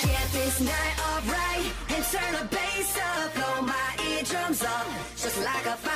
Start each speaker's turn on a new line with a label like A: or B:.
A: Get this night alright and turn the bass up. Blow my eardrums up just like a fire.